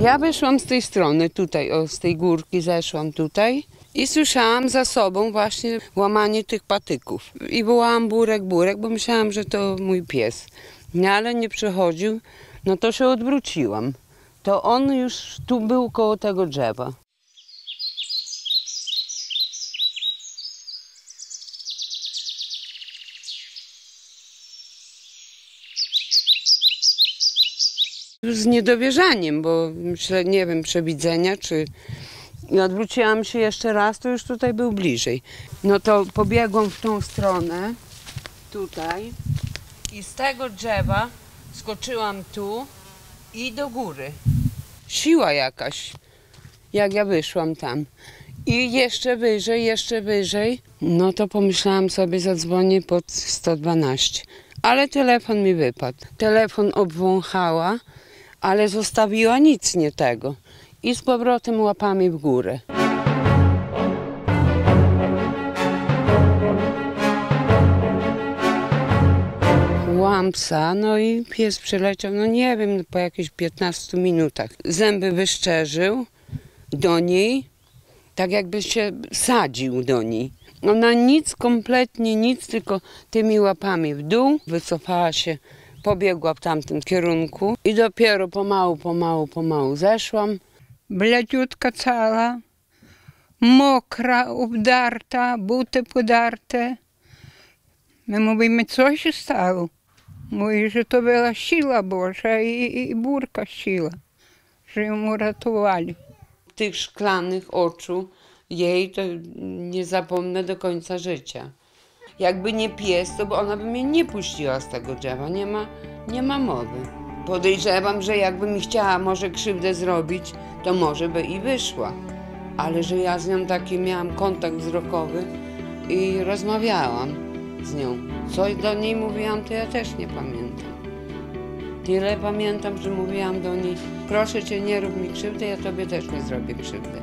Ja wyszłam z tej strony, tutaj, o, z tej górki zeszłam tutaj i słyszałam za sobą właśnie łamanie tych patyków. I wołałam burek, burek, bo myślałam, że to mój pies. No ale nie przychodził, no to się odwróciłam. To on już tu był koło tego drzewa. Z niedowierzaniem, bo myślę, nie wiem, przewidzenia, czy... I odwróciłam się jeszcze raz, to już tutaj był bliżej. No to pobiegłam w tą stronę, tutaj, i z tego drzewa skoczyłam tu i do góry. Siła jakaś, jak ja wyszłam tam. I jeszcze wyżej, jeszcze wyżej. No to pomyślałam sobie, zadzwonię pod 112. Ale telefon mi wypadł. Telefon obwąchała, ale zostawiła nic nie tego. I z powrotem łapami w górę. Łam psa, no i pies przyleciał, no nie wiem, po jakichś 15 minutach. Zęby wyszczerzył do niej, tak jakby się sadził do niej. Ona nic, kompletnie nic, tylko tymi łapami w dół, wycofała się, Pobiegła w tamtym kierunku i dopiero pomału, pomału, pomału zeszłam. Bladziutka cała, mokra, obdarta, buty podarte. My mówimy, co się stało? Mówi, że to była siła Boża i, i, i burka siła, że ją uratowali. Tych szklanych oczu jej to nie zapomnę do końca życia. Jakby nie pies, to ona by mnie nie puściła z tego drzewa. Nie ma, nie ma mowy. Podejrzewam, że jakby mi chciała może krzywdę zrobić, to może by i wyszła. Ale że ja z nią taki miałam kontakt wzrokowy i rozmawiałam z nią. Coś do niej mówiłam, to ja też nie pamiętam. Tyle pamiętam, że mówiłam do niej, proszę cię, nie rób mi krzywdy, ja tobie też nie zrobię krzywdy.